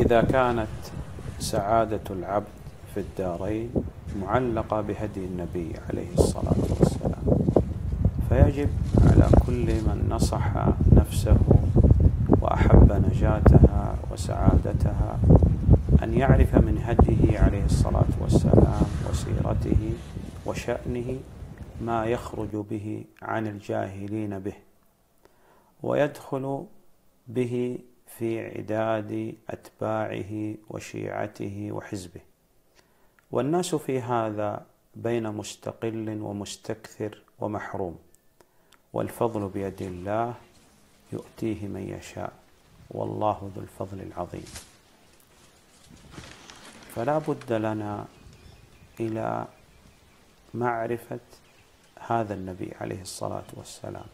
إذا كانت سعادة العبد في الدارين معلقة بهدي النبي عليه الصلاة والسلام فيجب على كل من نصح نفسه وأحب نجاتها وسعادتها أن يعرف من هديه عليه الصلاة والسلام وسيرته وشأنه ما يخرج به عن الجاهلين به ويدخل به في عداد أتباعه وشيعته وحزبه. والناس في هذا بين مستقل ومستكثر ومحروم والفضل بيد الله يؤتيه من يشاء. والله ذو الفضل العظيم. فلا بد لنا إلى معرفة هذا النبي عليه الصلاة والسلام.